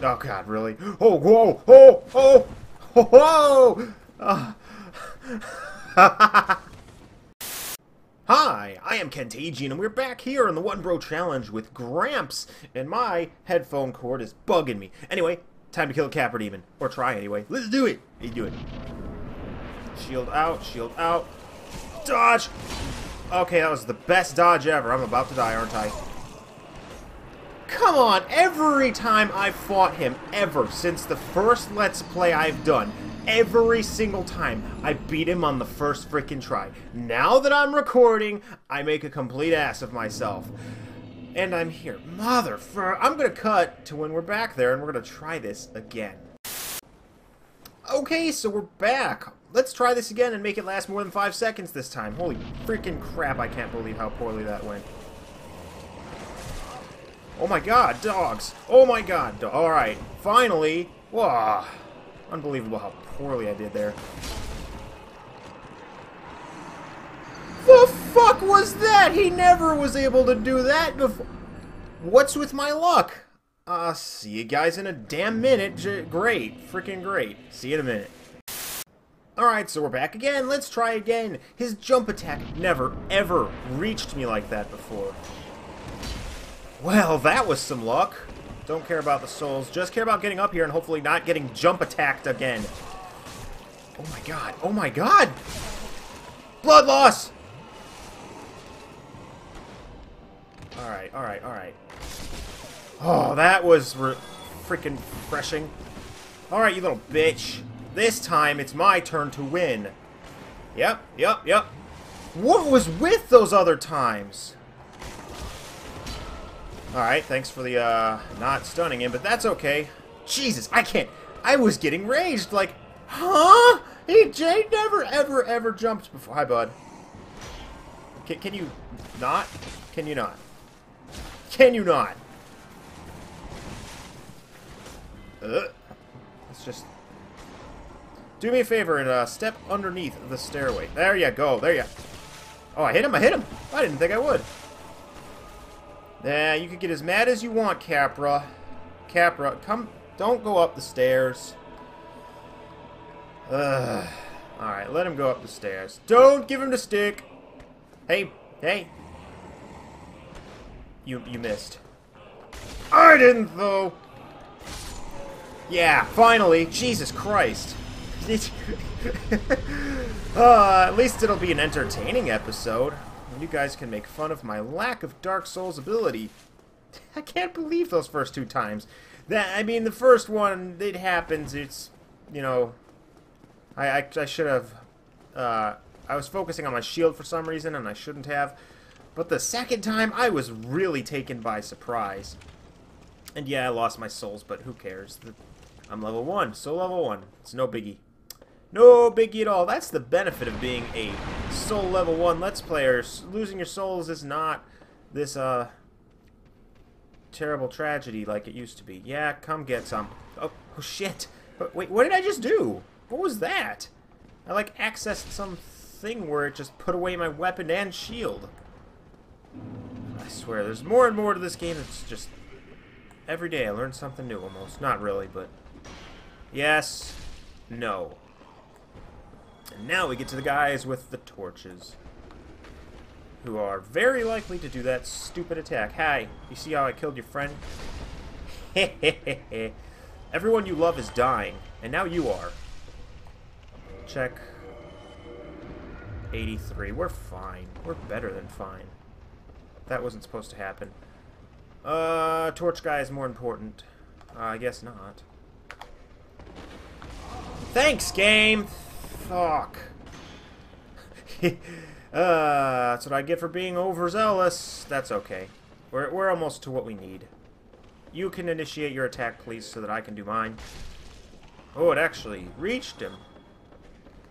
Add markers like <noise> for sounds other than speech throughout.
Oh god, really? Oh, whoa! Oh! Oh! Whoa! Uh. <laughs> Hi, I am Kentageon, and we're back here in the Onebro Challenge with Gramps, and my headphone cord is bugging me. Anyway, time to kill a Capra Demon. Or try anyway. Let's do it! You do it. Shield out, shield out. Dodge! Okay, that was the best dodge ever. I'm about to die, aren't I? Come on, every time I've fought him, ever, since the first Let's Play I've done, every single time, I beat him on the first freaking try. Now that I'm recording, I make a complete ass of myself. And I'm here. Mother I'm gonna cut to when we're back there, and we're gonna try this again. Okay, so we're back. Let's try this again and make it last more than five seconds this time. Holy freaking crap, I can't believe how poorly that went. Oh my god, dogs! Oh my god! Alright, finally! Whoa! Unbelievable how poorly I did there. The fuck was that? He never was able to do that before. What's with my luck? Uh, see you guys in a damn minute. great. Freaking great. See you in a minute. Alright, so we're back again. Let's try again. His jump attack never, ever reached me like that before. Well, that was some luck. Don't care about the souls. Just care about getting up here and hopefully not getting jump attacked again. Oh my god. Oh my god! Blood loss! Alright, alright, alright. Oh, that was freaking refreshing. Alright, you little bitch. This time, it's my turn to win. Yep, yep, yep. What was with those other times? Alright, thanks for the, uh, not stunning him, but that's okay. Jesus, I can't... I was getting raged, like, huh? He Jay never, ever, ever jumped before. Hi, bud. Can, can you not? Can you not? Can you not? Uh, let's just... Do me a favor and uh, step underneath the stairway. There you go. There you... Oh, I hit him. I hit him. I didn't think I would. Yeah, you can get as mad as you want, Capra. Capra, come, don't go up the stairs. Ugh. Alright, let him go up the stairs. Don't give him the stick! Hey, hey. You, you missed. I didn't, though! Yeah, finally! Jesus Christ! <laughs> uh, at least it'll be an entertaining episode you guys can make fun of my lack of Dark Souls ability. <laughs> I can't believe those first two times. That I mean, the first one, it happens. It's, you know, I, I, I should have, uh, I was focusing on my shield for some reason, and I shouldn't have. But the second time, I was really taken by surprise. And yeah, I lost my souls, but who cares? I'm level 1, so level 1. It's no biggie. No biggie at all. That's the benefit of being a soul level 1 Let's Player. Losing your souls is not this, uh, terrible tragedy like it used to be. Yeah, come get some. Oh, oh shit. Wait, what did I just do? What was that? I, like, accessed some thing where it just put away my weapon and shield. I swear, there's more and more to this game. It's just... Every day I learn something new, almost. Not really, but... Yes. No. And now we get to the guys with the torches. Who are very likely to do that stupid attack. Hi, you see how I killed your friend? <laughs> Everyone you love is dying, and now you are. Check. 83. We're fine. We're better than fine. That wasn't supposed to happen. Uh, torch guy is more important. Uh, I guess not. Thanks, game! Fuck. <laughs> uh, that's what I get for being overzealous. That's okay. We're, we're almost to what we need. You can initiate your attack, please, so that I can do mine. Oh, it actually reached him.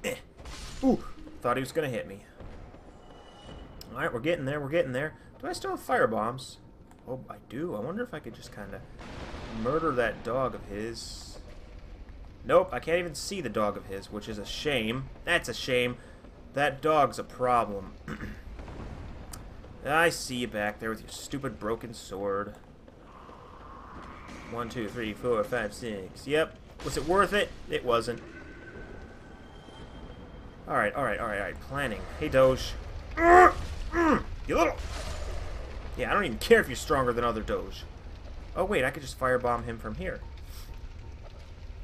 Eh. Ooh, thought he was going to hit me. Alright, we're getting there, we're getting there. Do I still have fire bombs? Oh, I do. I wonder if I could just kind of murder that dog of his. Nope, I can't even see the dog of his, which is a shame. That's a shame. That dog's a problem. <clears throat> I see you back there with your stupid broken sword. One, two, three, four, five, six. Yep. Was it worth it? It wasn't. Alright, alright, alright, alright. Planning. Hey, Doge. You little... Yeah, I don't even <laughs> care if you're stronger than other Doge. Oh, wait, I could just firebomb him from here.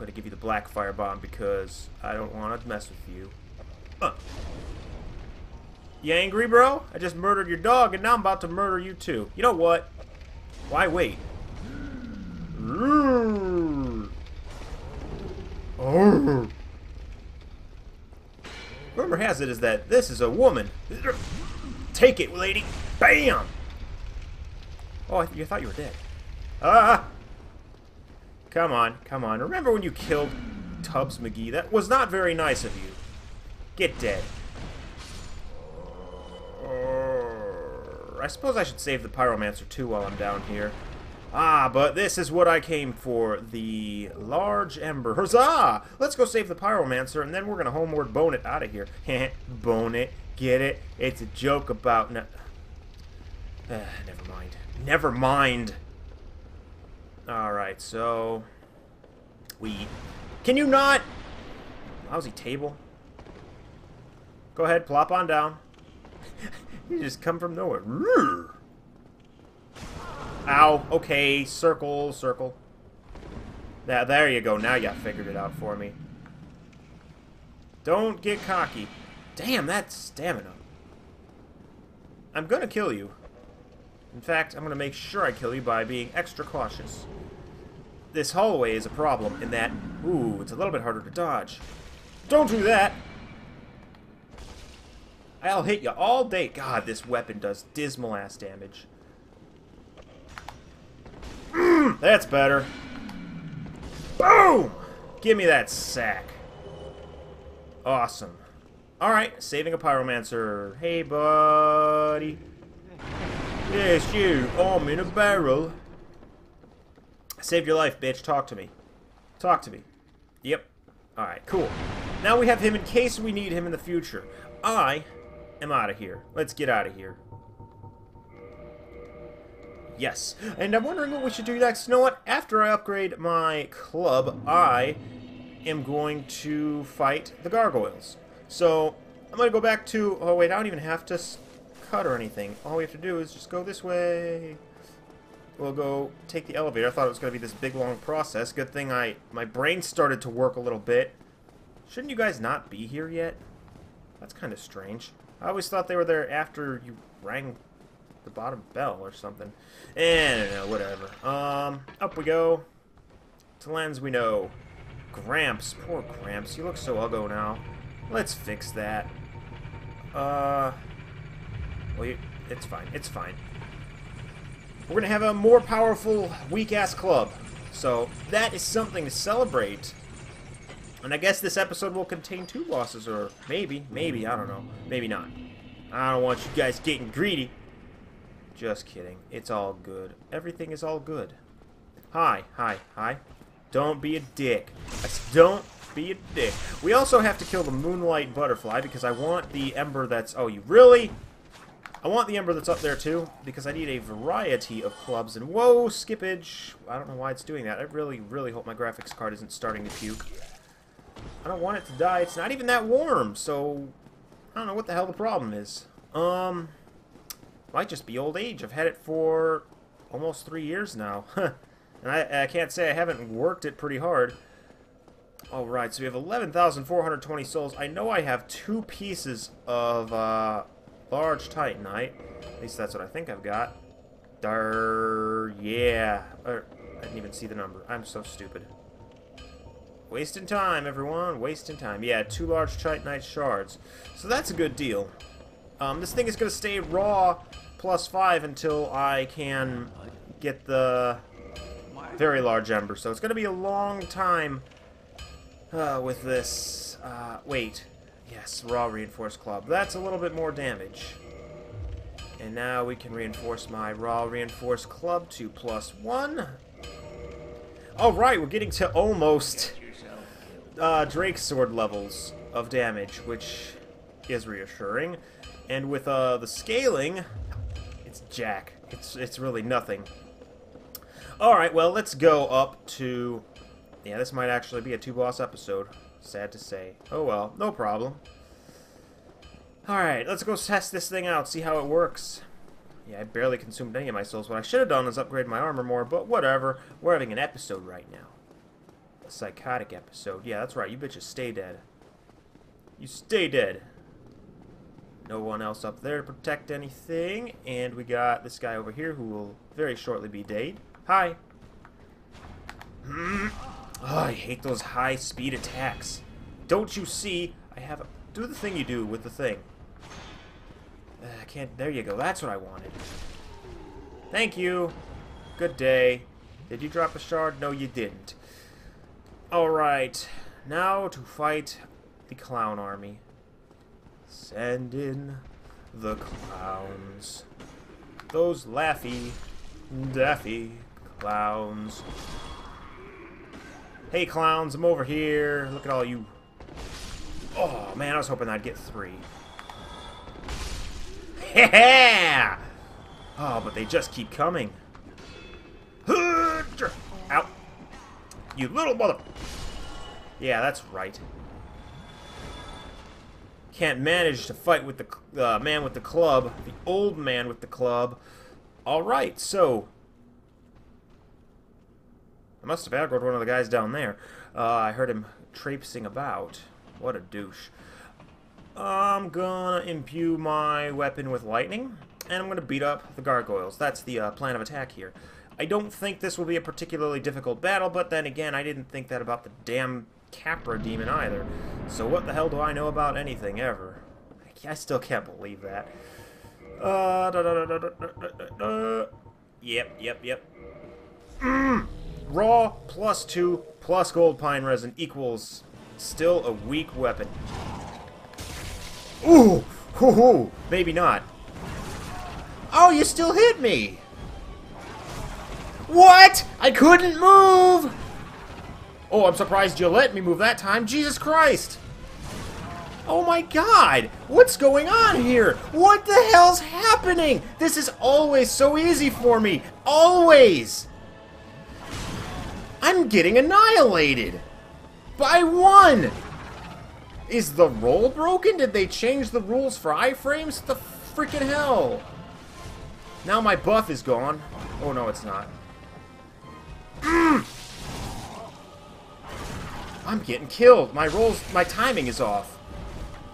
Going to give you the black firebomb because I don't want to mess with you. Uh. You angry, bro? I just murdered your dog, and now I'm about to murder you, too. You know what? Why wait? Rumor has it is that this is a woman. Take it, lady. Bam! Oh, I th you thought you were dead. Ah! Come on, come on. Remember when you killed Tubbs McGee? That was not very nice of you. Get dead. I suppose I should save the Pyromancer too while I'm down here. Ah, but this is what I came for. The large ember. Huzzah! Let's go save the Pyromancer, and then we're going to homeward bone it out of here. <laughs> bone it. Get it? It's a joke about... Uh, <sighs> never mind. Never mind. Alright, so... We... Can you not... Lousy table. Go ahead, plop on down. <laughs> you just come from nowhere. Ow. Okay, circle, circle. Yeah, there you go. Now you figured it out for me. Don't get cocky. Damn, that's stamina. I'm gonna kill you. In fact, I'm gonna make sure I kill you by being extra cautious. This hallway is a problem in that, ooh, it's a little bit harder to dodge. Don't do that! I'll hit you all day. God, this weapon does dismal ass damage. Mm, that's better. Boom! Give me that sack. Awesome. Alright, saving a pyromancer. Hey, buddy. Yes, you. I'm in a barrel. Saved your life, bitch. Talk to me. Talk to me. Yep. Alright, cool. Now we have him in case we need him in the future. I am out of here. Let's get out of here. Yes. And I'm wondering what we should do next. You know what? After I upgrade my club, I am going to fight the gargoyles. So, I'm going to go back to... Oh, wait, I don't even have to cut or anything. All we have to do is just go this way. We'll go take the elevator. I thought it was going to be this big, long process. Good thing I my brain started to work a little bit. Shouldn't you guys not be here yet? That's kind of strange. I always thought they were there after you rang the bottom bell or something. And eh, whatever. Um, up we go. To lens we know. Gramps, poor Gramps. You look so ugly now. Let's fix that. Uh, it's fine. It's fine. We're gonna have a more powerful, weak-ass club. So that is something to celebrate. And I guess this episode will contain two losses, or maybe, maybe, I don't know. Maybe not. I don't want you guys getting greedy. Just kidding. It's all good. Everything is all good. Hi, hi, hi. Don't be a dick. Don't be a dick. We also have to kill the Moonlight Butterfly because I want the Ember that's... Oh, you really? I want the Ember that's up there too because I need a variety of clubs. And whoa, skippage. I don't know why it's doing that. I really, really hope my graphics card isn't starting to puke. I don't want it to die. It's not even that warm, so... I don't know what the hell the problem is. Um... Might just be old age. I've had it for almost three years now. <laughs> and I, I can't say I haven't worked it pretty hard. Alright, so we have 11,420 souls. I know I have two pieces of uh, large titanite. At least that's what I think I've got. Dar, yeah. Er, I didn't even see the number. I'm so stupid. Wasting time, everyone. Wasting time. Yeah, two large titanite shards. So that's a good deal. Um, this thing is going to stay raw plus 5 until I can get the very large ember. So it's going to be a long time uh, with this. Uh, wait. Yes, raw reinforced club. That's a little bit more damage. And now we can reinforce my raw reinforced club to plus 1. Alright, we're getting to almost uh, sword levels of damage, which is reassuring. And with uh, the scaling, it's jack. It's it's really nothing. Alright, well, let's go up to... Yeah, this might actually be a two-boss episode. Sad to say. Oh well, no problem. Alright, let's go test this thing out, see how it works. Yeah, I barely consumed any of my souls. What I should have done is upgrade my armor more, but whatever. We're having an episode right now. A psychotic episode. Yeah, that's right, you bitches stay dead. You stay dead. No one else up there to protect anything. And we got this guy over here who will very shortly be dead. Hi. <clears throat> oh, I hate those high speed attacks. Don't you see? I have a... Do the thing you do with the thing. Uh, I can't... There you go. That's what I wanted. Thank you. Good day. Did you drop a shard? No, you didn't. Alright. Now to fight the clown army. Send in the clowns. Those laughy, daffy clowns. Hey clowns, I'm over here. Look at all you. Oh man, I was hoping I'd get three. Yeah! Oh, but they just keep coming. Out. You little mother... Yeah, that's right. Can't manage to fight with the uh, man with the club. The old man with the club. Alright, so... I must have aggroed one of the guys down there. Uh, I heard him traipsing about. What a douche. I'm gonna imbue my weapon with lightning, and I'm gonna beat up the gargoyles. That's the uh, plan of attack here. I don't think this will be a particularly difficult battle, but then again, I didn't think that about the damn Capra demon either. So what the hell do I know about anything, ever? I still can't believe that. Uh, da, da, da, yep, yep, yep. Mm. Raw plus 2 plus gold pine resin equals still a weak weapon. Ooh! Hoo hoo! Maybe not. Oh, you still hit me! What? I couldn't move! Oh, I'm surprised you let me move that time. Jesus Christ! Oh my god! What's going on here? What the hell's happening? This is always so easy for me. Always! I'm getting annihilated! By one! Is the roll broken? Did they change the rules for iframes? The freaking hell? Now my buff is gone. Oh no, it's not. Mm! I'm getting killed. My rolls, my timing is off.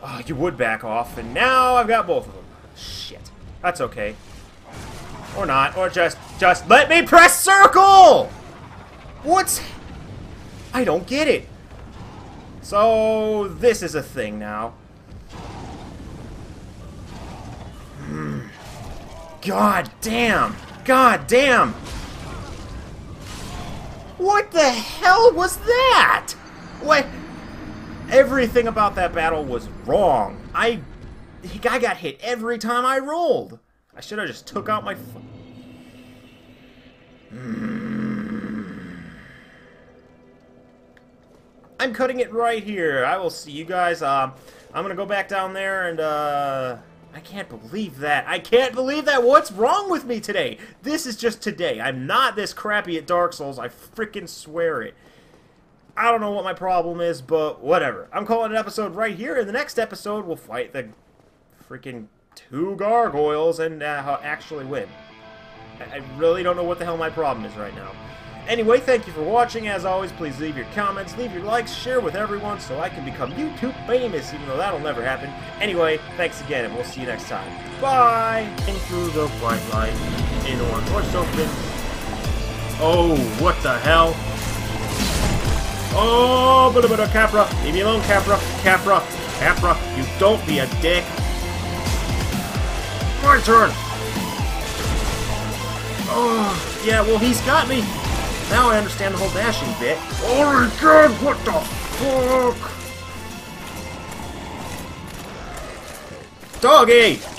Oh, you would back off, and now I've got both of them. Shit. That's okay. Or not, or just, just let me press circle! What's... I don't get it. So, this is a thing now. Hmm. God damn! God damn! What the hell was that? What? Everything about that battle was wrong. I... I got hit every time I rolled. I should have just took out my... Hmm. I'm cutting it right here. I will see you guys. Uh, I'm going to go back down there and, uh... I can't believe that. I can't believe that. What's wrong with me today? This is just today. I'm not this crappy at Dark Souls. I freaking swear it. I don't know what my problem is, but whatever. I'm calling an episode right here. In the next episode, we'll fight the freaking two gargoyles and uh, actually win. I really don't know what the hell my problem is right now. Anyway, thank you for watching. As always, please leave your comments, leave your likes, share with everyone so I can become YouTube famous, even though that'll never happen. Anyway, thanks again, and we'll see you next time. Bye! In through the white light, in or or something. Oh, what the hell? Oh, but a Capra. Leave me alone, Capra. Capra. Capra, you don't be a dick. My turn. Oh, yeah, well, he's got me. Now I understand the whole dashing bit. Oh my god, what the fuck? Doggy!